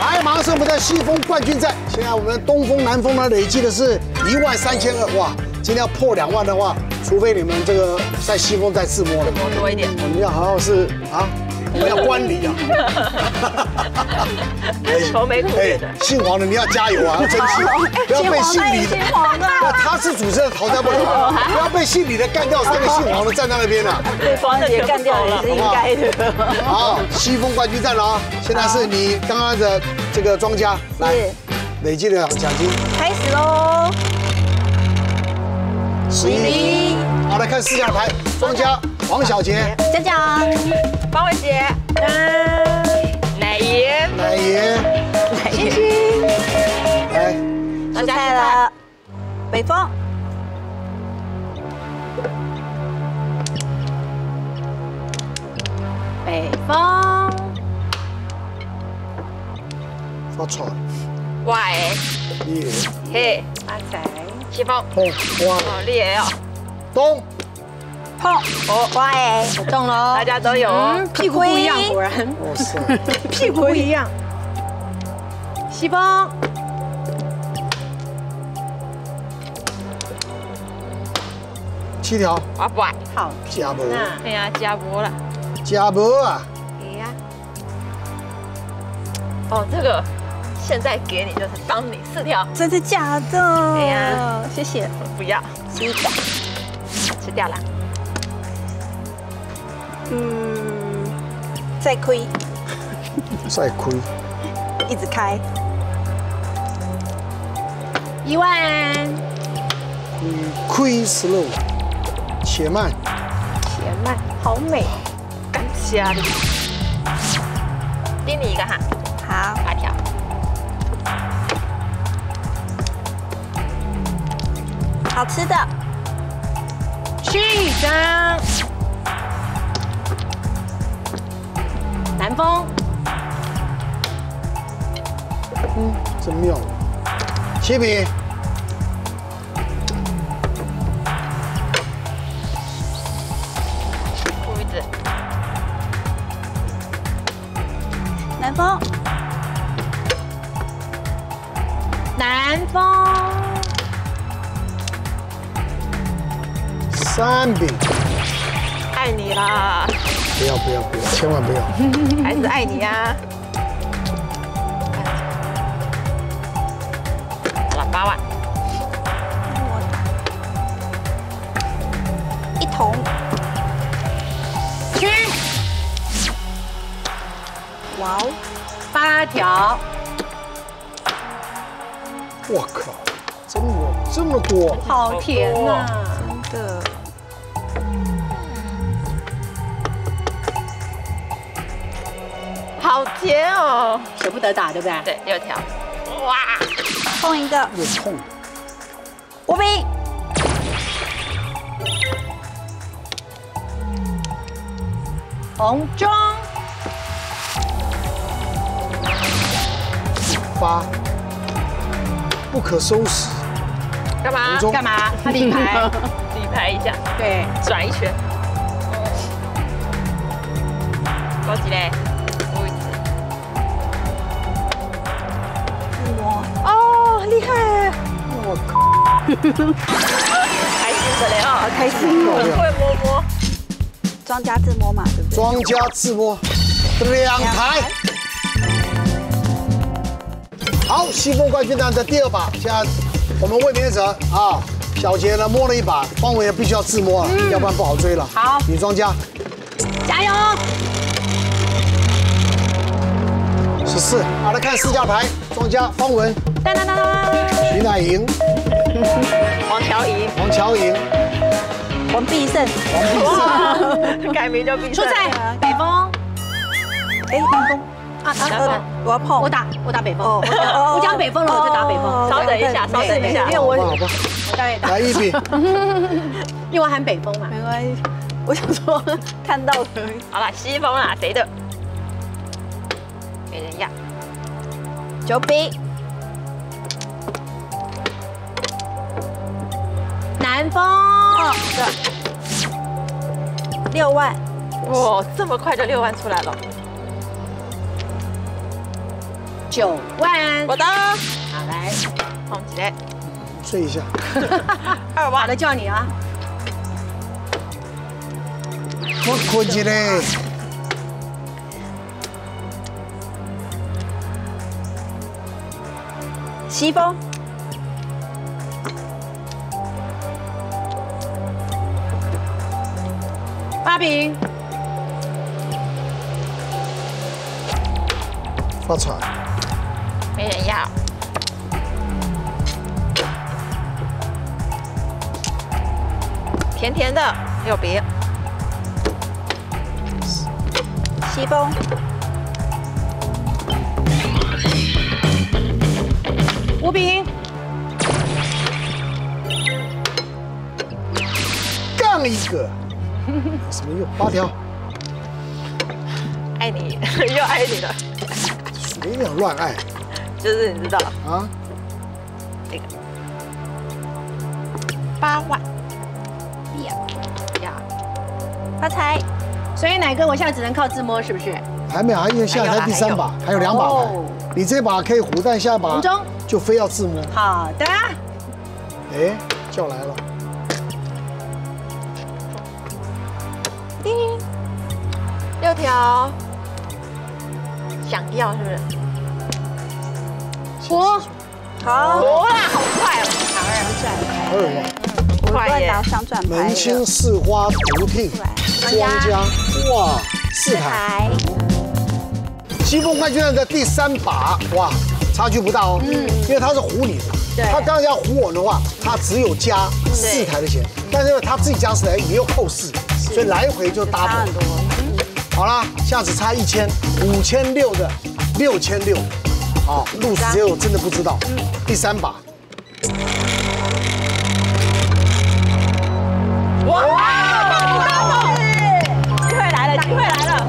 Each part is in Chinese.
来，马上是我们的西风冠军战。现在我们东风、南风呢累计的是一万三千二，哇！今天要破两万的话，除非你们这个在西风再自摸了，多一点。我们要好好是啊，我们要观礼啊。愁眉苦脸的。姓黄的你要加油啊，要争气，不要被姓李的。姓黄的，他是主持人，淘汰不了，不要被姓李的干掉，三个姓黄的站在那边了。被黄姐干掉也是应该的。好，西风冠军战了啊！现在是你刚刚的这个庄家来累计的奖金，开始喽。十一，好来看四下牌，庄家王小杰，嘉奖，方伟杰，奶爷，奶爷，星星，来，出菜了，北风，北风，发财，哇，耶，嘿，发财。西风，碰，哇，哦，厉害哦，东，碰，哦，哇哎，中了，大家都有哦，屁股不一样，果然，屁股不一样，西风，七条，哇不，好，加波，哎呀，加波了，加波啊，哎呀，哦，这个。现在给你就是当你四条，真的假的？对呀，谢谢。不要，吃一个，吃掉了。嗯，再亏，再亏，一直开，一万。嗯，亏 slow，且慢，且慢，好美，感谢你。给你一个哈，好，八条。好吃的，去一张。南风，嗯，真妙。七饼，胡子，南风，南风。三饼！不要不要，千万不要！孩子爱你呀！好了，八万，一桶，去！哇哦，八条！我靠，这么这么多，好甜呐，真好甜哦，舍不得打，对不对？对，六条。哇，碰一个，有碰。五饼，红中，八，不可收拾。干嘛？干嘛？他理牌，理牌一下。对，转一圈。高级嘞。厉害！我靠，开心的嘞啊，开心哦，会摸摸，庄家自摸嘛，对不对？庄家自摸，两台。好，西风冠军战的第二把，现在我们卫冕者啊，小杰呢摸了一把，方伟也必须要自摸了，要不然不好追了。好，女庄家，加油！十四，好来看四家牌，庄家方文。当当当当！徐乃莹，黄乔莹，黄乔莹，王必胜，王必胜，改名叫必胜。出菜，北风。哎，南风。啊啊！我要碰，我打，我打北风。我讲北风了，我就打北风。稍等一下，稍等一下，因为我好吧，我当然打。来一笔，因为我喊北风嘛。没关系，我想说看到可以。好了，西风啦，谁的？没人要。九笔。南风是六万，哇，这么快就六万出来了，九万，我的，好来，放起来，睡一下。二万。好的，叫你啊，我困起嘞。西风，八饼，发财。没人要，甜甜的六饼，西风，五饼，杠一个，什么用？八条，爱你 又爱你了，随便乱爱？就是你知道。啊！这个。八万。呀呀，发财，所以奶哥，我现在只能靠自摸，是不是？还没有，因为现在才第三把，还有两把。你这把可以胡，但下一把就非要自摸。好的，哎，叫来了，叮，六条，想要是不是？五，好，哇，好快哦，二万。快耶！想转门清四花独听，庄家哇，四台。西风冠军战的第三把，哇，差距不大哦。嗯，因为他是唬你的，对他刚刚要唬我的话，他只有加四台的钱，但是他自己加四台也有扣四，所以来回就 double 很多。好啦，下次差一千，五千六的六千六，好，路只有真的不知道。第三把，哇机会来了，机会来了！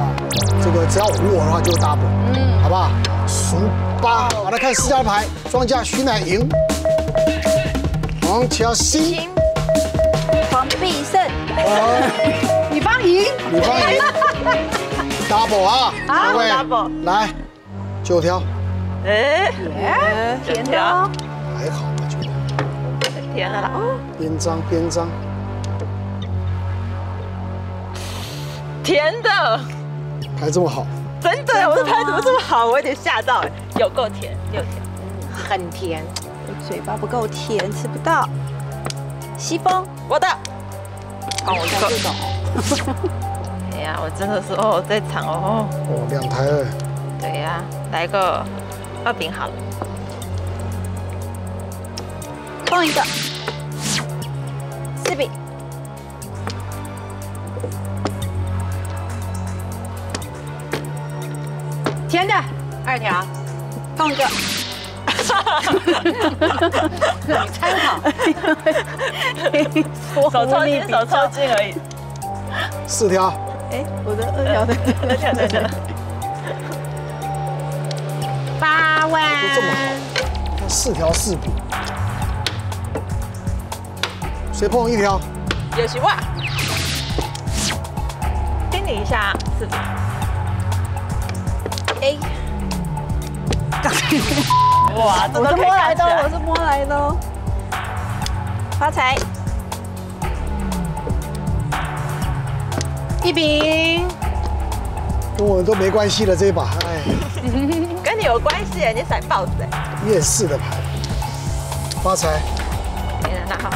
这个只要唬我的话就 double，嗯，好不好？数八，好来看四家牌，庄家徐乃莹，黄乔新，黄必胜，方赢，女方赢，double 啊，啊各位。double 来九条，哎，甜的哦，还好吧，九条，甜的啦！哦，边张边张，甜的，牌这么好，真的，我的牌怎么这么好？我有点吓到，哎，有够甜，六甜。很甜，嘴巴不够甜，吃不到。西风，我的，帮我一个。哎呀，我真的是哦，在场哦。哦，两台二，对呀，来个二饼好了。放一个，四饼，甜的，二条，放一个，参考，手抽筋，手抽筋而已。四条，哎，我的二条的，八万，就这么好，四条四笔，谁碰一条？有希望。叮你一下，四饼。哎，哇，这我是摸来的我是摸来的哦。发财，一饼，跟我都没关系了这一把，哎，跟你有关系耶，你甩豹子哎。夜市的牌，发财，甜的那好，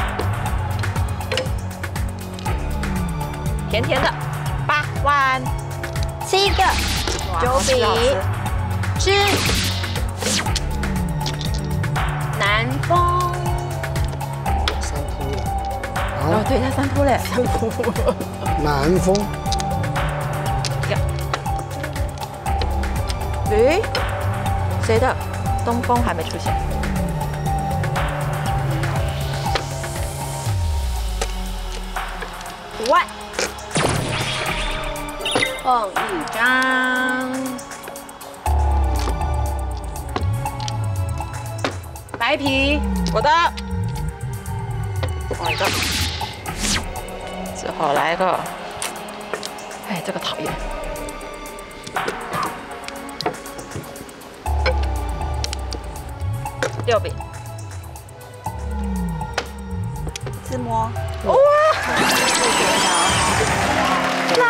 甜甜的，八万，七个，九好吃南风，三扑了，哦好，，对，他三扑嘞，南风，诶，谁的？东风还没出现。五万，放一张，白皮，我的，换一个，之后来一个哎，这个讨厌。六饼。自摸。哇！垃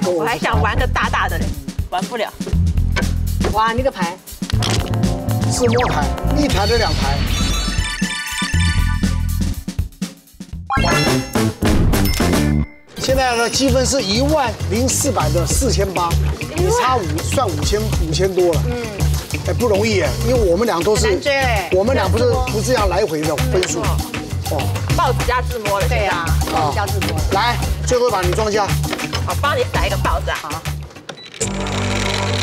圾！我还想玩个大大的嘞，玩不了。哇，那个牌。自摸牌，一台的两台。现在的积分是一万零四百的四千八，你差五算五千五千多了。嗯，哎，不容易哎，因为我们俩都是，我们俩不是不是这样来回的分数。哦，报纸加自摸了，对呀，报纸加自摸。来，最后一把你庄家。我，帮你甩一个报纸。啊。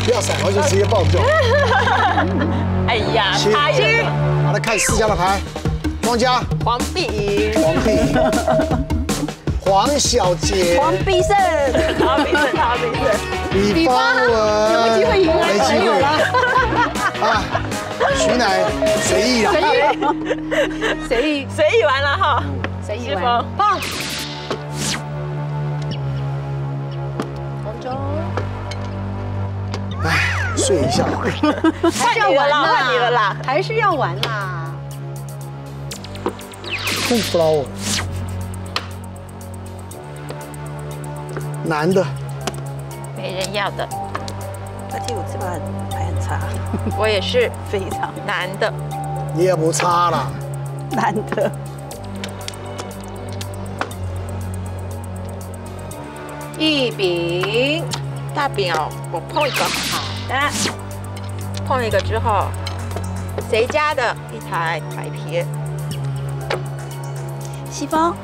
不要撒，我就直接报就好。哎呀，牌七，好来看四家的牌，庄家，黄碧莹，黄碧莹，黄小姐，黄必胜，黄必胜，黄必胜，李方文，有没有机会赢？没机会了。啊，徐乃随意啊，随意，随意完了哈，随意完，放。睡一下，还是要玩啦，还是要玩啦。Two flower，男的，没人要的。他第五次吧，差，我也是非常男的。你也不差了，男的。一饼，大饼哦，我碰一个。好的，碰一个之后，谁家的一台白皮？西风，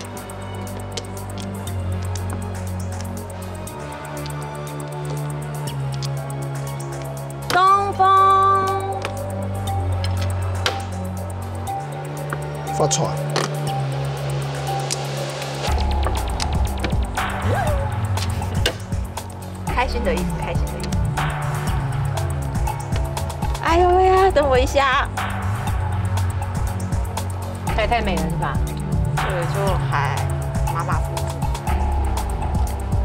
发船，开心的意思，开心的意思。哎呦喂呀，等我一下，太太美了是吧？对，就还马马虎虎。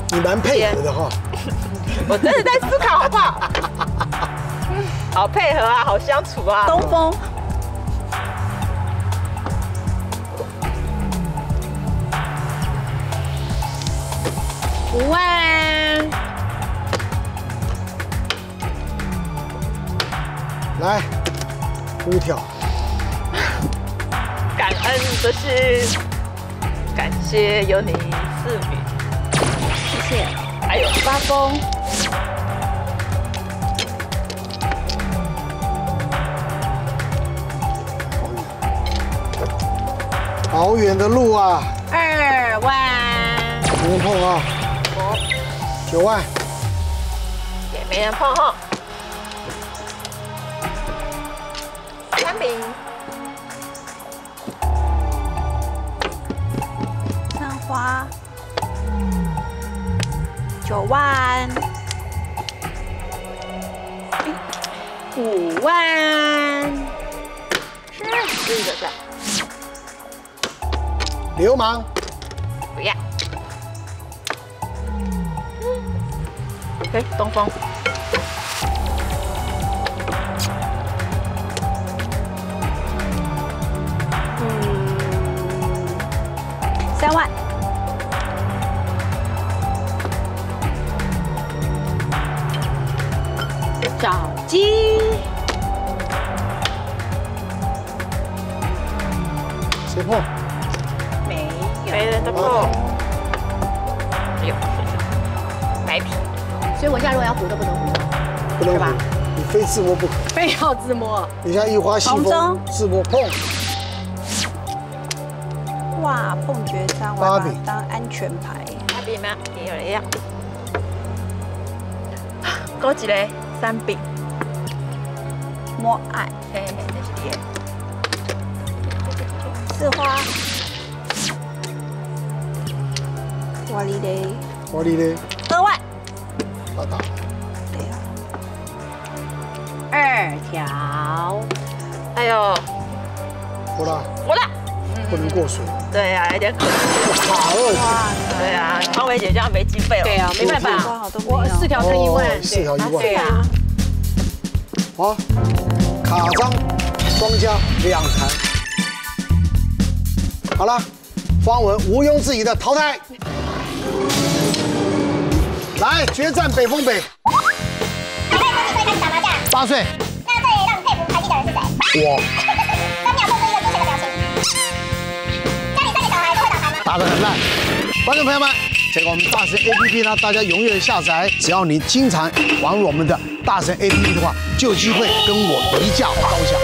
你蛮配合的哈。我真的在思考，好不好？好配合啊，好相处啊。东风。五万。来，五条。感恩的是，感谢有你赐予，谢谢。还有八公，好远的路啊！二万，不用碰啊！九万，也没人碰哈。三花。九万。五万。是这个是。流氓。不要哎东风嗯三万，找鸡，谁碰？没有，没人的碰。有，白皮。所以我现在如果要糊都不能糊，不能吧？你非自摸不可，非要自摸。你像一花西风，自摸碰。哇，碰绝招，我把当安全牌。八饼吗？也有人要。高级嘞，三饼。摸爱，嘿嘿，那是耶。四花。瓦里嘞。瓦里嘞。二条。哎呦。活了。活了。不能过水。对。呀啊，有点可惜。哇，对啊，康伟姐这样没机会了。对啊，没办法，我四条乘一万，四条一万。对啊。好，卡张双加两台。好了，方文毋庸置疑的淘汰。来决战北风北。大概从几岁开始打麻将？八岁。那最让你佩服、排挤的人是谁？我。三秒送出一个精确的表情。家里三个小孩都会打牌吗？打得很烂。观众朋友们，这个我们大神 APP 呢，大家踊跃下载。只要你经常玩我们的大神 APP 的话，就有机会跟我一较高下。